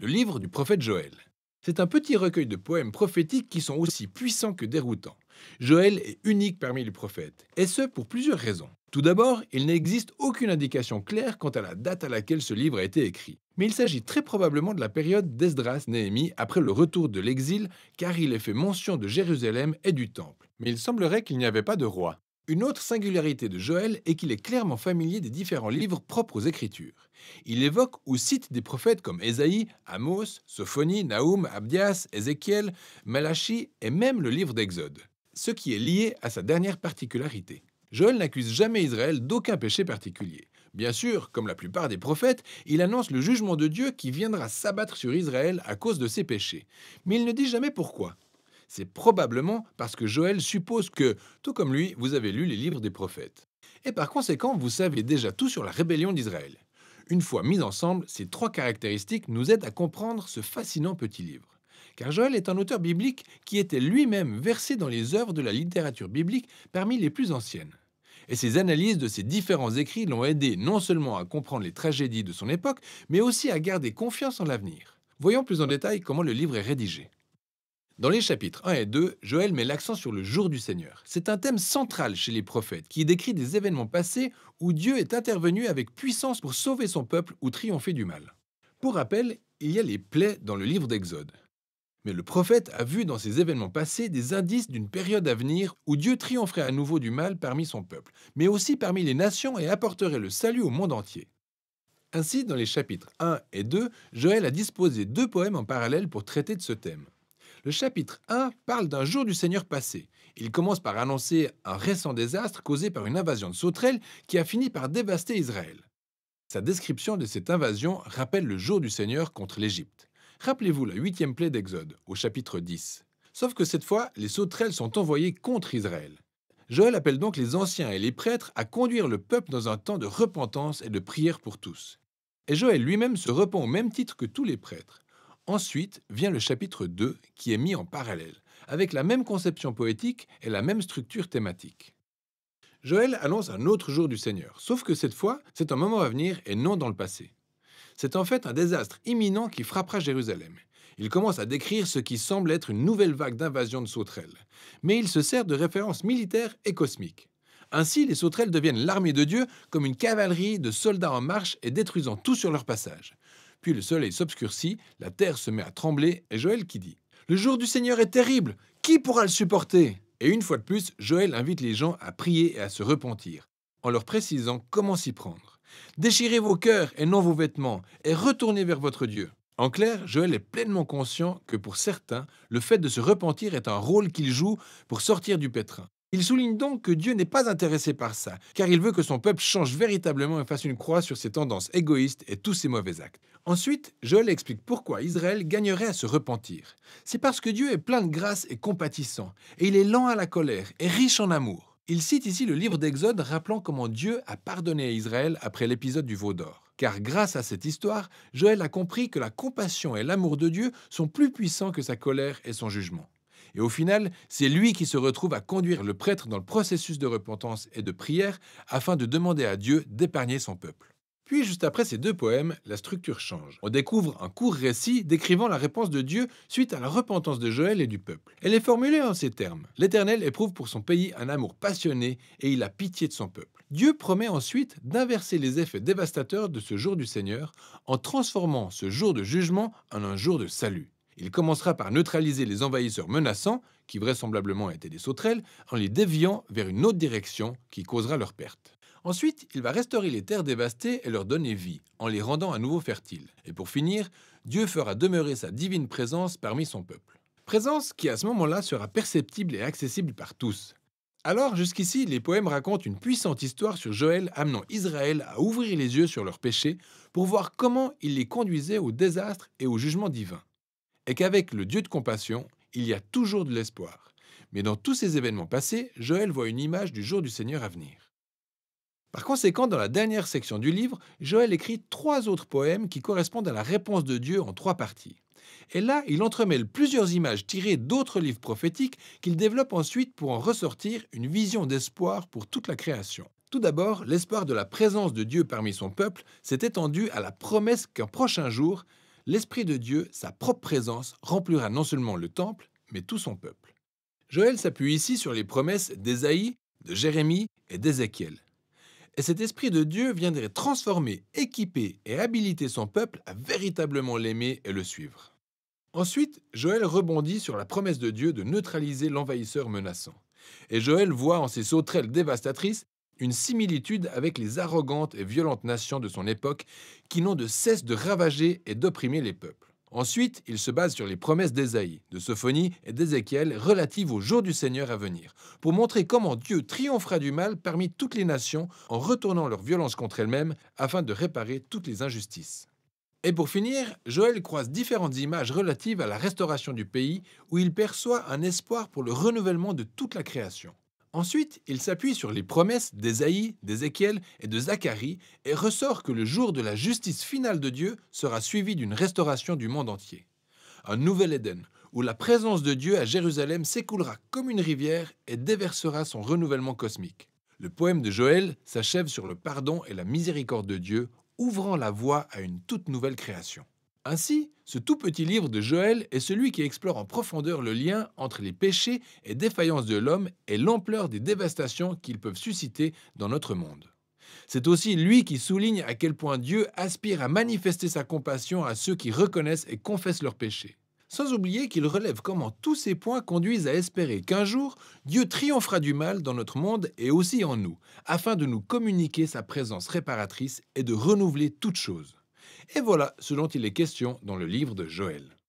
le livre du prophète Joël. C'est un petit recueil de poèmes prophétiques qui sont aussi puissants que déroutants. Joël est unique parmi les prophètes, et ce pour plusieurs raisons. Tout d'abord, il n'existe aucune indication claire quant à la date à laquelle ce livre a été écrit. Mais il s'agit très probablement de la période d'Esdras-Néhémie après le retour de l'exil, car il est fait mention de Jérusalem et du Temple. Mais il semblerait qu'il n'y avait pas de roi. Une autre singularité de Joël est qu'il est clairement familier des différents livres propres aux Écritures. Il évoque ou cite des prophètes comme Ésaïe, Amos, Sophonie, Naoum, Abdias, Ézéchiel, Malachi et même le livre d'Exode, ce qui est lié à sa dernière particularité. Joël n'accuse jamais Israël d'aucun péché particulier. Bien sûr, comme la plupart des prophètes, il annonce le jugement de Dieu qui viendra s'abattre sur Israël à cause de ses péchés. Mais il ne dit jamais pourquoi. C'est probablement parce que Joël suppose que, tout comme lui, vous avez lu les livres des prophètes. Et par conséquent, vous savez déjà tout sur la rébellion d'Israël. Une fois mis ensemble, ces trois caractéristiques nous aident à comprendre ce fascinant petit livre. Car Joël est un auteur biblique qui était lui-même versé dans les œuvres de la littérature biblique parmi les plus anciennes. Et ses analyses de ces différents écrits l'ont aidé non seulement à comprendre les tragédies de son époque, mais aussi à garder confiance en l'avenir. Voyons plus en détail comment le livre est rédigé. Dans les chapitres 1 et 2, Joël met l'accent sur le jour du Seigneur. C'est un thème central chez les prophètes qui décrit des événements passés où Dieu est intervenu avec puissance pour sauver son peuple ou triompher du mal. Pour rappel, il y a les plaies dans le livre d'Exode. Mais le prophète a vu dans ces événements passés des indices d'une période à venir où Dieu triompherait à nouveau du mal parmi son peuple, mais aussi parmi les nations et apporterait le salut au monde entier. Ainsi, dans les chapitres 1 et 2, Joël a disposé deux poèmes en parallèle pour traiter de ce thème. Le chapitre 1 parle d'un jour du Seigneur passé. Il commence par annoncer un récent désastre causé par une invasion de sauterelles qui a fini par dévaster Israël. Sa description de cette invasion rappelle le jour du Seigneur contre l'Égypte. Rappelez-vous la huitième plaie d'Exode, au chapitre 10. Sauf que cette fois, les sauterelles sont envoyées contre Israël. Joël appelle donc les anciens et les prêtres à conduire le peuple dans un temps de repentance et de prière pour tous. Et Joël lui-même se repent au même titre que tous les prêtres. Ensuite vient le chapitre 2 qui est mis en parallèle, avec la même conception poétique et la même structure thématique. Joël annonce un autre jour du Seigneur, sauf que cette fois, c'est un moment à venir et non dans le passé. C'est en fait un désastre imminent qui frappera Jérusalem. Il commence à décrire ce qui semble être une nouvelle vague d'invasion de sauterelles, mais il se sert de références militaires et cosmiques. Ainsi, les sauterelles deviennent l'armée de Dieu comme une cavalerie de soldats en marche et détruisant tout sur leur passage. Puis le soleil s'obscurcit, la terre se met à trembler, et Joël qui dit Le jour du Seigneur est terrible, qui pourra le supporter? Et une fois de plus, Joël invite les gens à prier et à se repentir, en leur précisant comment s'y prendre. Déchirez vos cœurs et non vos vêtements, et retournez vers votre Dieu. En clair, Joël est pleinement conscient que pour certains, le fait de se repentir est un rôle qu'il joue pour sortir du pétrin. Il souligne donc que Dieu n'est pas intéressé par ça, car il veut que son peuple change véritablement et fasse une croix sur ses tendances égoïstes et tous ses mauvais actes. Ensuite, Joël explique pourquoi Israël gagnerait à se repentir. C'est parce que Dieu est plein de grâce et compatissant, et il est lent à la colère et riche en amour. Il cite ici le livre d'Exode rappelant comment Dieu a pardonné à Israël après l'épisode du veau d'or. Car grâce à cette histoire, Joël a compris que la compassion et l'amour de Dieu sont plus puissants que sa colère et son jugement. Et au final, c'est lui qui se retrouve à conduire le prêtre dans le processus de repentance et de prière afin de demander à Dieu d'épargner son peuple. Puis, juste après ces deux poèmes, la structure change. On découvre un court récit décrivant la réponse de Dieu suite à la repentance de Joël et du peuple. Elle est formulée en ces termes. L'Éternel éprouve pour son pays un amour passionné et il a pitié de son peuple. Dieu promet ensuite d'inverser les effets dévastateurs de ce jour du Seigneur en transformant ce jour de jugement en un jour de salut. Il commencera par neutraliser les envahisseurs menaçants, qui vraisemblablement étaient des sauterelles, en les déviant vers une autre direction qui causera leur perte. Ensuite, il va restaurer les terres dévastées et leur donner vie, en les rendant à nouveau fertiles. Et pour finir, Dieu fera demeurer sa divine présence parmi son peuple. Présence qui à ce moment-là sera perceptible et accessible par tous. Alors, jusqu'ici, les poèmes racontent une puissante histoire sur Joël amenant Israël à ouvrir les yeux sur leurs péchés pour voir comment il les conduisait au désastre et au jugement divin et qu'avec le Dieu de compassion, il y a toujours de l'espoir. Mais dans tous ces événements passés, Joël voit une image du jour du Seigneur à venir. Par conséquent, dans la dernière section du livre, Joël écrit trois autres poèmes qui correspondent à la réponse de Dieu en trois parties. Et là, il entremêle plusieurs images tirées d'autres livres prophétiques qu'il développe ensuite pour en ressortir une vision d'espoir pour toute la création. Tout d'abord, l'espoir de la présence de Dieu parmi son peuple s'est étendu à la promesse qu'un prochain jour, l'Esprit de Dieu, sa propre présence, remplira non seulement le temple, mais tout son peuple. Joël s'appuie ici sur les promesses d'Ésaïe, de Jérémie et d'Ézéchiel. Et cet Esprit de Dieu viendrait transformer, équiper et habiliter son peuple à véritablement l'aimer et le suivre. Ensuite, Joël rebondit sur la promesse de Dieu de neutraliser l'envahisseur menaçant. Et Joël voit en ces sauterelles dévastatrices une similitude avec les arrogantes et violentes nations de son époque qui n'ont de cesse de ravager et d'opprimer les peuples. Ensuite, il se base sur les promesses d'Ésaïe, de Sophonie et d'Ézéchiel relatives au jour du Seigneur à venir, pour montrer comment Dieu triomphera du mal parmi toutes les nations en retournant leur violence contre elles-mêmes afin de réparer toutes les injustices. Et pour finir, Joël croise différentes images relatives à la restauration du pays où il perçoit un espoir pour le renouvellement de toute la création. Ensuite, il s'appuie sur les promesses d'Ésaïe, d'Ézéchiel et de Zacharie et ressort que le jour de la justice finale de Dieu sera suivi d'une restauration du monde entier. Un nouvel Éden, où la présence de Dieu à Jérusalem s'écoulera comme une rivière et déversera son renouvellement cosmique. Le poème de Joël s'achève sur le pardon et la miséricorde de Dieu, ouvrant la voie à une toute nouvelle création. Ainsi, ce tout petit livre de Joël est celui qui explore en profondeur le lien entre les péchés et défaillances de l'homme et l'ampleur des dévastations qu'ils peuvent susciter dans notre monde. C'est aussi lui qui souligne à quel point Dieu aspire à manifester sa compassion à ceux qui reconnaissent et confessent leurs péchés. Sans oublier qu'il relève comment tous ces points conduisent à espérer qu'un jour, Dieu triomphera du mal dans notre monde et aussi en nous, afin de nous communiquer sa présence réparatrice et de renouveler toutes choses. Et voilà ce dont il est question dans le livre de Joël.